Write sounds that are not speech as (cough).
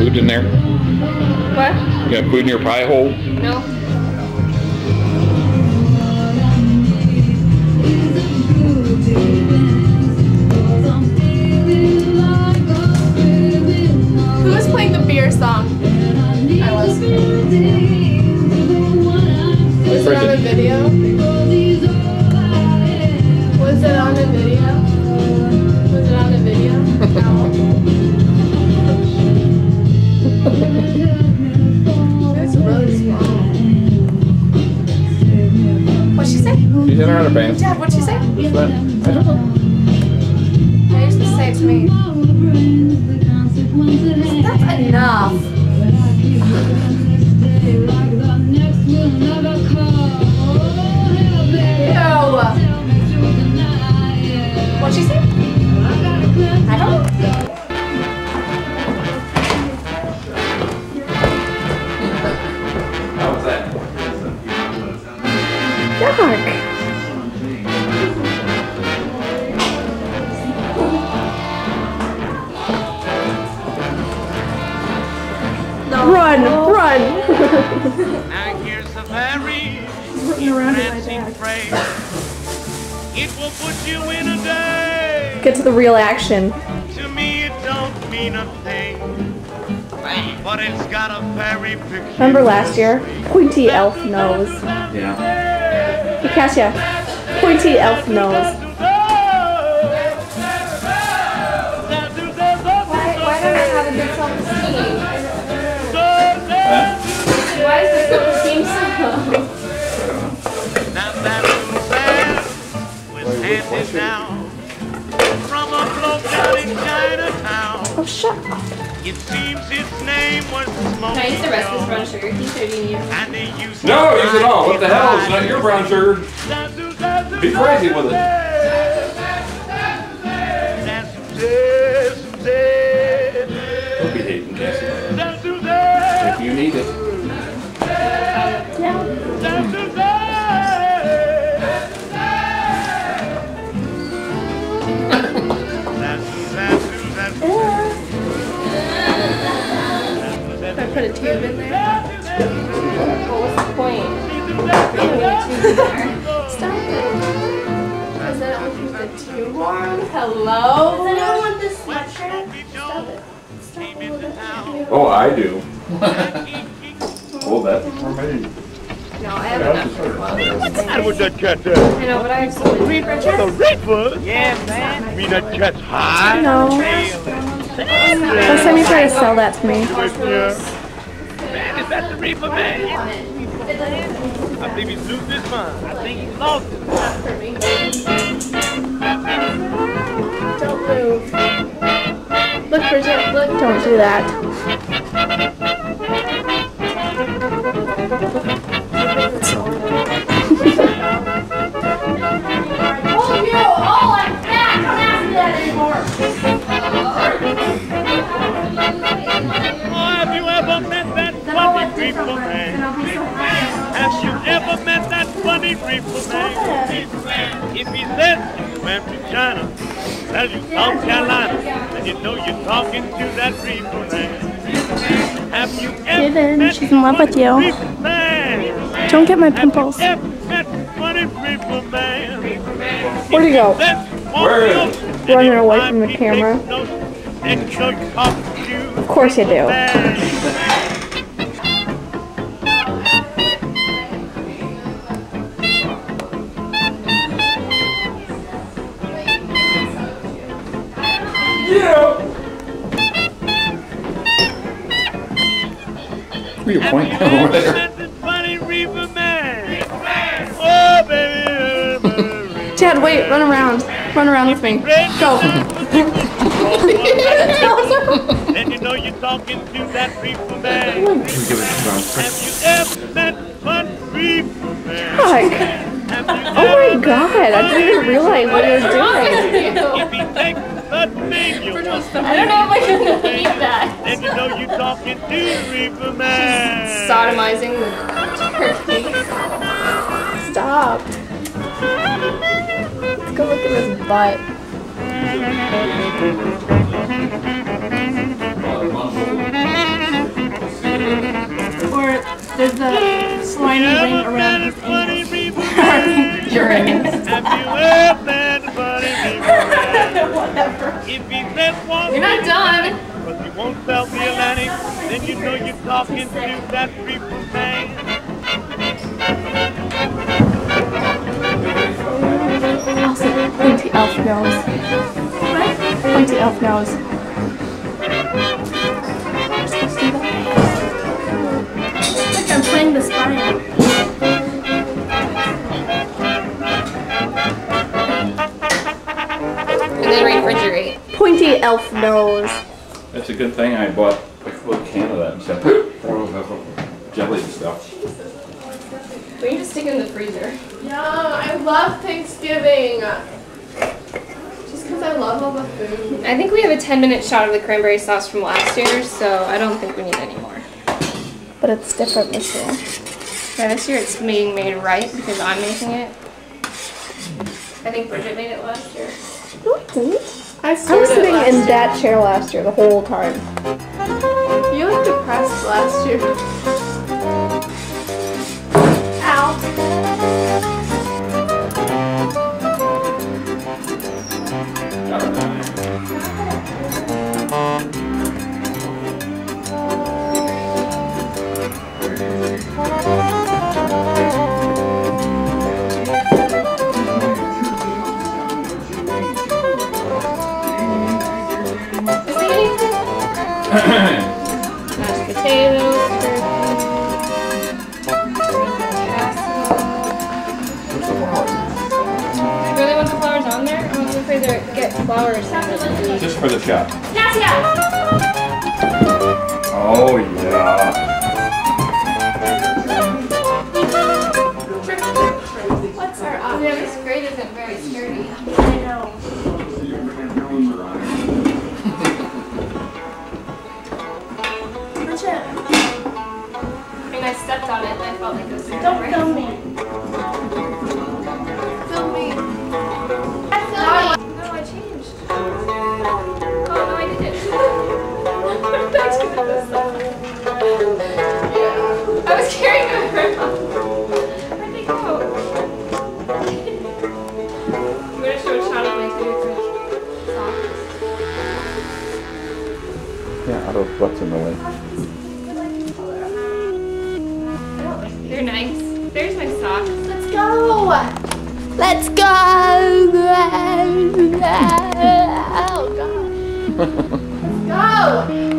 food in there? What? You got food in your pie hole? No. Who was playing the beer song? I was. Was on a video? She's in her. Dad, what'd she say? What's that? I don't know. They used to say it to me. That's enough. Now here's a very around in my dancing bag. phrase. It will put you in a day. Get to the real action. To me it don't mean a thing. But it's got a very peculiar Remember last year? Pointy elf nose. Yeah. Hey, Cassia. Pointy elf nose. It seems his name was Smokey Can I use the rest of this brown sugar? He's shooting you. And he used No, to use it all. What the hell? It's ride not your brown sugar. Be crazy with it. Hello? Does anyone want this sweatshirt? Stop it. Stop a little bit. Oh, I do. oh, that's for me. No, I have enough for clothes. And with that cat there. Eh? I know, but I have so many for The reefer? Yeah, man. Mean that cat's high? No. Last time you tried to sell that to me. Man, is that the reefer, man? I think he's losing his mind. I think he's lost it. Don't move. Look, Bridget, look. Don't do that. Oh, you! Oh, I'm fat! Don't ask me that anymore. Oh, have you ever met that Then I'll funny let reefer, different words, man? and I'll be so happy. Have you ever met you went to China, tell you South Carolina, then you know you're talking to that reefer, man. Have you ever Given, met she's in love with funny you. reefer, man? Don't get my Have pimples. you ever met funny reefer, man? Where'd he go? Where is Running away from the camera. Of course you do. Where you pointing over there? Oh, baby. Chad, wait, run around. Run around with me. Go. (laughs) And you know you're talking to that reefer man. Give it a try. Have you ever met one reefer man? Fuck. Oh my god, I didn't even realize what he was doing. If he the thing you want, I don't know if I can believe that. then you know you're talking to reefer man. Sodomizing the turkey. Stop. Let's go look at his butt. Or There's the slimy ring around his anus. reefer (laughs) Uranus. Have you heard If he says one You're not done. But you won't sell the Atlantic, then you know you're talking to that reefer man. Also, pointy elf nose. Pointy elf nose. Pointy elf nose. That's a good thing I bought a full can of that instead of pouring jelly and stuff. We need to stick it in the freezer. Yeah, I love Thanksgiving. Just because I love all the food. I think we have a 10 minute shot of the cranberry sauce from last year, so I don't think we need any more. But it's different this year. Yeah, this year it's being made right because I'm making it. I think Bridget made it last year. No, it didn't. I I was sitting in year. that chair last year the whole time. You looked depressed last year. Ow. Just for the shot. Oh, yeah. What's our option? Yeah, this grate isn't very sturdy. I know. (laughs) Bridget, I mean, I stepped on it and I felt like this was don't right. film me. Yeah, out of what's in the way. They're nice. There's my socks. Let's go. Let's go! Oh (laughs) god. (laughs)